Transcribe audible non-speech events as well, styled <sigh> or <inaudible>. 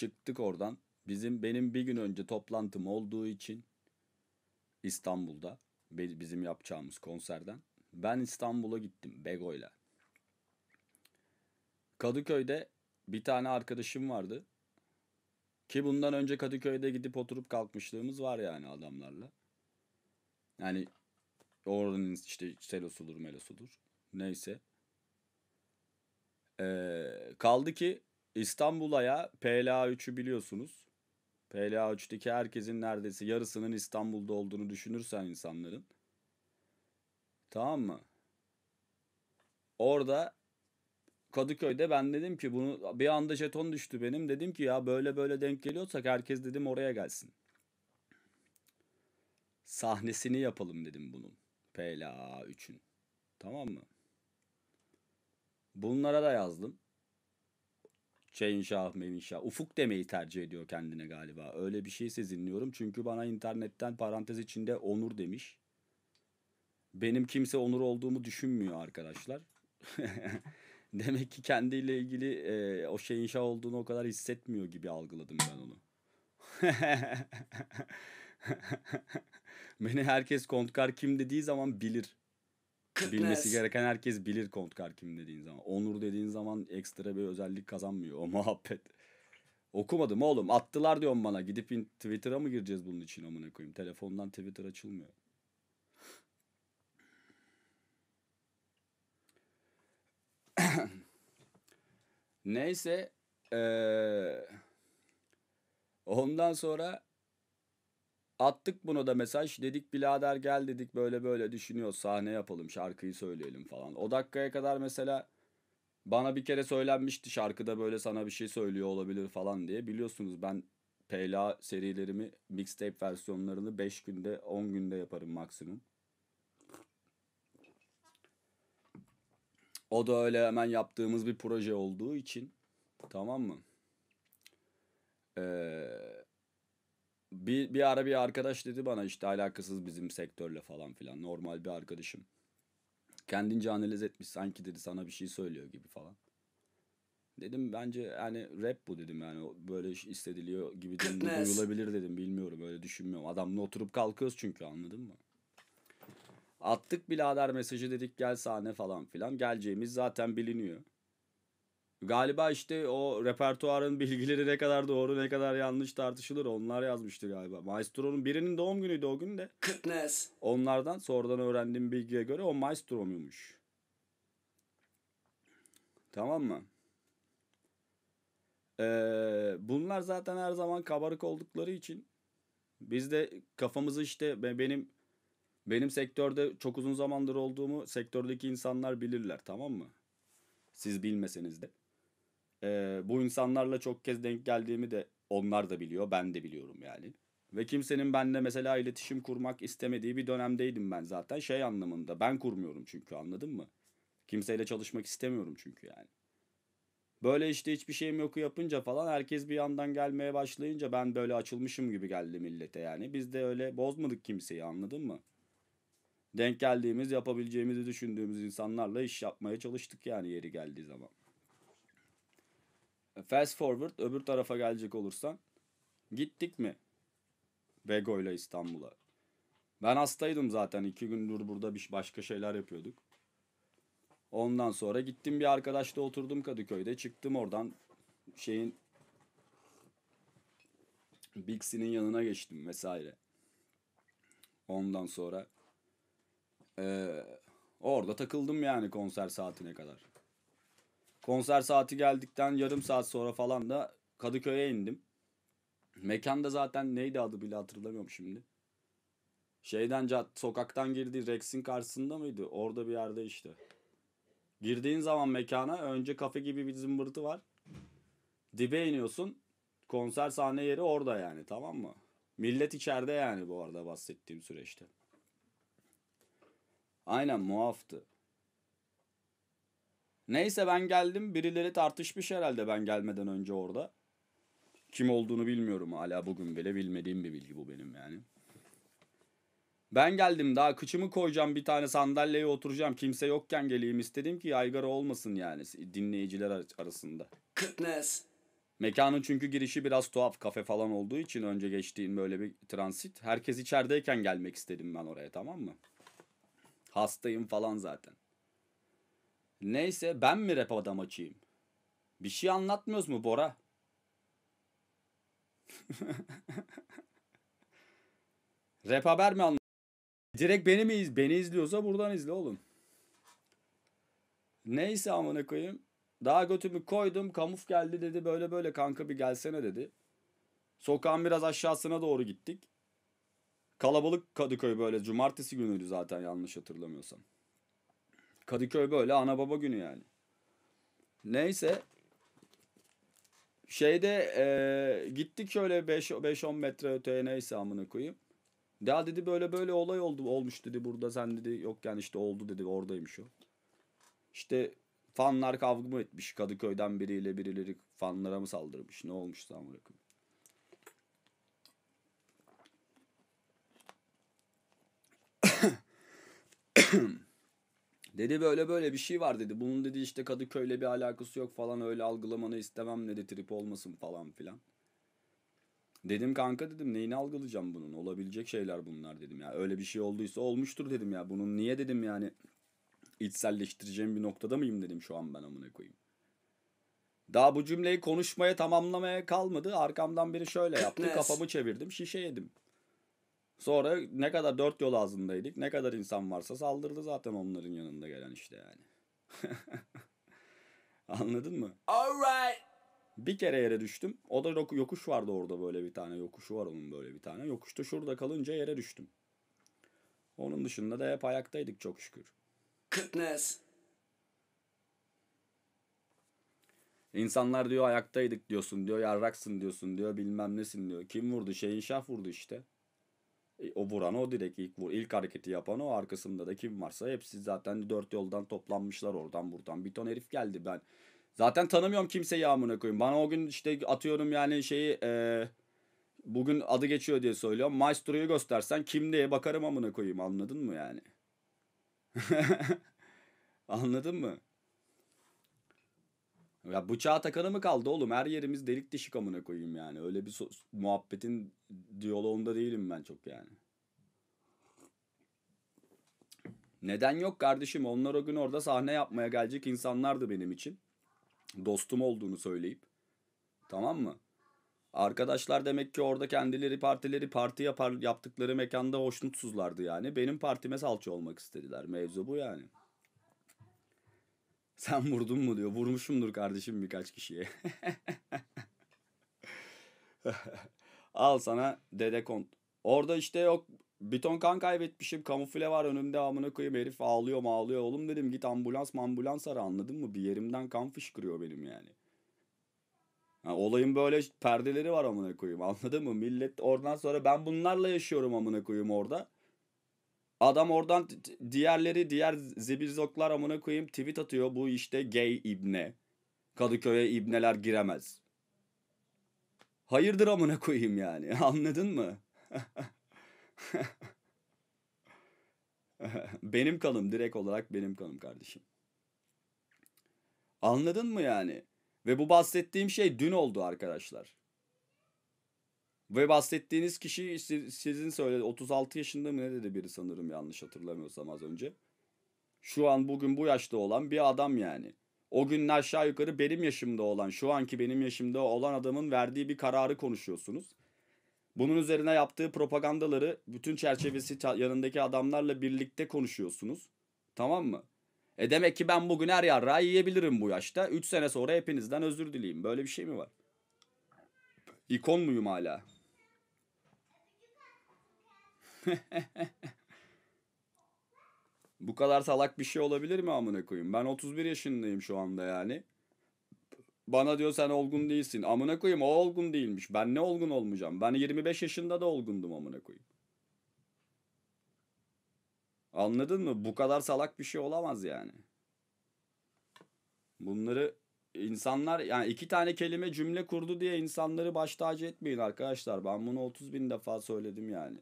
çıktık oradan. Bizim benim bir gün önce toplantım olduğu için İstanbul'da bizim yapacağımız konserden ben İstanbul'a gittim Bego'yla. Kadıköy'de bir tane arkadaşım vardı. Ki bundan önce Kadıköy'de gidip oturup kalkmışlığımız var yani adamlarla. Yani oranın işte selosudur melosudur. Neyse. Ee, kaldı ki İstanbul'a ya PLA 3'ü biliyorsunuz. PLA 3'teki herkesin neredeyse yarısının İstanbul'da olduğunu düşünürsen insanların. Tamam mı? Orada Kadıköy'de ben dedim ki bunu bir anda jeton düştü benim. Dedim ki ya böyle böyle denk geliyorsak herkes dedim oraya gelsin. Sahnesini yapalım dedim bunun. PLA 3'ün. Tamam mı? Bunlara da yazdım. Şeyinşah, Mevinşah. Ufuk demeyi tercih ediyor kendine galiba. Öyle bir şey sezinliyorum. Çünkü bana internetten parantez içinde Onur demiş. Benim kimse Onur olduğumu düşünmüyor arkadaşlar. <laughs> Demek ki kendiyle ilgili e, o şeyin şah olduğunu o kadar hissetmiyor gibi algıladım ben onu. <laughs> Beni herkes Kontkar kim dediği zaman bilir. Bilmesi gereken herkes bilir Kontkar kim dediğin zaman. Onur dediğin zaman ekstra bir özellik kazanmıyor o <laughs> muhabbet. Okumadım oğlum. Attılar diyorum bana. Gidip in- Twitter'a mı gireceğiz bunun için amına koyayım? Telefondan Twitter açılmıyor. <coughs> Neyse. eee, ondan sonra attık bunu da mesaj. Dedik birader gel dedik böyle böyle düşünüyoruz. Sahne yapalım şarkıyı söyleyelim falan. O dakikaya kadar mesela bana bir kere söylenmişti şarkıda böyle sana bir şey söylüyor olabilir falan diye. Biliyorsunuz ben PLA serilerimi mixtape versiyonlarını 5 günde 10 günde yaparım maksimum. O da öyle hemen yaptığımız bir proje olduğu için tamam mı? Ee, bir, bir ara bir arkadaş dedi bana işte alakasız bizim sektörle falan filan normal bir arkadaşım. Kendince analiz etmiş sanki dedi sana bir şey söylüyor gibi falan. Dedim bence yani rap bu dedim yani böyle iş hissediliyor gibi duyulabilir dedim bilmiyorum öyle düşünmüyorum. Adamla oturup kalkıyoruz çünkü anladın mı? Attık birader mesajı dedik gel sahne falan filan. Geleceğimiz zaten biliniyor. Galiba işte o repertuarın <laughs> bilgileri ne kadar doğru ne kadar yanlış tartışılır. Onlar yazmıştı galiba. Maestro'nun birinin doğum günüydü o gün de. Goodness. Onlardan sonradan öğrendiğim bilgiye göre o Maestro muymuş? Tamam mı? Ee, bunlar zaten her zaman kabarık oldukları için biz de kafamızı işte be- benim benim sektörde çok uzun zamandır olduğumu sektördeki insanlar bilirler tamam mı? Siz bilmeseniz de. Ee, bu insanlarla çok kez denk geldiğimi de onlar da biliyor ben de biliyorum yani. Ve kimsenin benimle mesela iletişim kurmak istemediği bir dönemdeydim ben zaten şey anlamında. Ben kurmuyorum çünkü anladın mı? Kimseyle çalışmak istemiyorum çünkü yani. Böyle işte hiçbir şeyim yok yapınca falan herkes bir yandan gelmeye başlayınca ben böyle açılmışım gibi geldi millete yani. Biz de öyle bozmadık kimseyi anladın mı? Denk geldiğimiz yapabileceğimizi düşündüğümüz insanlarla iş yapmaya çalıştık yani yeri geldiği zaman. Fast forward öbür tarafa gelecek olursan gittik mi? Bego ile İstanbul'a. Ben hastaydım zaten. iki gündür burada bir başka şeyler yapıyorduk. Ondan sonra gittim bir arkadaşla oturdum Kadıköy'de. Çıktım oradan şeyin Bixi'nin yanına geçtim vesaire. Ondan sonra eee, orada takıldım yani konser saatine kadar. Konser saati geldikten yarım saat sonra falan da Kadıköy'e indim. Mekanda zaten neydi adı bile hatırlamıyorum şimdi. Şeyden sokaktan girdi Rex'in karşısında mıydı? Orada bir yerde işte. Girdiğin zaman mekana önce kafe gibi bir zımbırtı var. Dibe iniyorsun. Konser sahne yeri orada yani tamam mı? Millet içeride yani bu arada bahsettiğim süreçte. Aynen muaftı. Neyse ben geldim. Birileri tartışmış herhalde ben gelmeden önce orada. Kim olduğunu bilmiyorum hala bugün bile bilmediğim bir bilgi bu benim yani. Ben geldim daha kıçımı koyacağım bir tane sandalyeye oturacağım. Kimse yokken geleyim istedim ki yaygara olmasın yani dinleyiciler ar- arasında. Goodness. Mekanın çünkü girişi biraz tuhaf kafe falan olduğu için önce geçtiğin böyle bir transit. Herkes içerideyken gelmek istedim ben oraya tamam mı? Hastayım falan zaten. Neyse ben mi rap adam açayım? Bir şey anlatmıyoruz mu Bora? <laughs> rap haber mi anlat? Direkt beni mi iz beni izliyorsa buradan izle oğlum. Neyse amına koyayım. Daha götümü koydum. Kamuf geldi dedi böyle böyle kanka bir gelsene dedi. Sokağın biraz aşağısına doğru gittik. Kalabalık Kadıköy böyle. Cumartesi günüydü zaten yanlış hatırlamıyorsam. Kadıköy böyle ana baba günü yani. Neyse. Şeyde eee, gittik şöyle 5-10 metre öteye neyse amına koyayım. Ya dedi böyle böyle olay oldu olmuş dedi burada sen dedi yok yani işte oldu dedi oradaymış o. İşte fanlar kavga mı etmiş Kadıköy'den biriyle birileri fanlara mı saldırmış ne olmuş amına koyayım. <coughs> Dedi böyle böyle bir şey var dedi. Bunun dedi işte Kadıköy'le bir alakası yok falan öyle algılamanı istemem dedi trip olmasın falan filan. Dedim kanka dedim neyini algılayacağım bunun olabilecek şeyler bunlar dedim ya. Öyle bir şey olduysa olmuştur dedim ya. Bunun niye dedim yani içselleştireceğim bir noktada mıyım dedim şu an ben amına koyayım. Daha bu cümleyi konuşmaya tamamlamaya kalmadı. Arkamdan biri şöyle yaptı. Kafamı çevirdim. Şişe yedim. Sonra ne kadar dört yol ağzındaydık. Ne kadar insan varsa saldırdı zaten onların yanında gelen işte yani. <laughs> Anladın mı? Alright. Bir kere yere düştüm. O da yok- yokuş vardı orada böyle bir tane. Yokuşu var onun böyle bir tane. Yokuşta şurada kalınca yere düştüm. Onun dışında da hep ayaktaydık çok şükür. Goodness. İnsanlar diyor ayaktaydık diyorsun diyor yarraksın diyorsun diyor bilmem nesin diyor. Kim vurdu? Şeyin şah vurdu işte. E, o vuran o direkt ilk vur ilk hareketi yapan o arkasında da kim varsa hepsi zaten dört yoldan toplanmışlar oradan buradan. Bir ton herif geldi ben. Zaten tanımıyorum kimseyi amına koyayım. Bana o gün işte atıyorum yani şeyi e, bugün adı geçiyor diye söylüyorum. Maestro'yu göstersen kim diye bakarım amına koyayım anladın mı yani? <laughs> Anladın mı? Ya bıçağı takanı mı kaldı oğlum? Her yerimiz delik deşik amına koyayım yani. Öyle bir so- muhabbetin diyaloğunda değilim ben çok yani. Neden yok kardeşim? Onlar o gün orada sahne yapmaya gelecek insanlardı benim için. Dostum olduğunu söyleyip. Tamam mı? Arkadaşlar demek ki orada kendileri partileri parti yapar yaptıkları mekanda hoşnutsuzlardı yani. Benim partime salça olmak istediler. Mevzu bu yani. Sen vurdun mu diyor. Vurmuşumdur kardeşim birkaç kişiye. Al sana dede kont. Orada işte yok bir ton kan kaybetmişim. Kamufle var önümde amına koyayım herif ağlıyor ağlıyor. Oğlum dedim git ambulans ambulans ara anladın mı? Bir yerimden kan fışkırıyor benim yani. Ha, olayın böyle perdeleri var amına koyayım anladın mı? Millet oradan sonra ben bunlarla yaşıyorum amına koyayım orada. Adam oradan diğerleri diğer zibizoklar amına koyayım tweet atıyor. Bu işte gay ibne. Kadıköy'e ibneler giremez. Hayırdır amına koyayım yani. <laughs> Anladın mı? <laughs> benim kanım direkt olarak benim kanım kardeşim. Anladın mı yani? Ve bu bahsettiğim şey dün oldu arkadaşlar. Ve bahsettiğiniz kişi si- sizin söyledi 36 yaşında mı ne dedi biri sanırım yanlış hatırlamıyorsam az önce. Şu an bugün bu yaşta olan bir adam yani. O gün aşağı yukarı benim yaşımda olan, şu anki benim yaşımda olan adamın verdiği bir kararı konuşuyorsunuz. Bunun üzerine yaptığı propagandaları bütün çerçevesi yanındaki adamlarla birlikte konuşuyorsunuz. Tamam mı? E demek ki ben bugün her yarrağı yiyebilirim bu yaşta. 3 sene sonra hepinizden özür dileyim. Böyle bir şey mi var? İkon muyum hala? Bu kadar salak bir şey olabilir mi amına koyayım? Ben 31 yaşındayım şu anda yani. Bana diyor sen olgun değilsin. Amına koyayım o olgun değilmiş. Ben ne olgun olmayacağım? Ben 25 yaşında da olgundum amına koyayım. Anladın mı? Bu kadar salak bir şey olamaz yani. Bunları insanlar yani iki tane kelime cümle kurdu diye insanları baş tacı etmeyin arkadaşlar. Ben bunu 30 bin defa söyledim yani.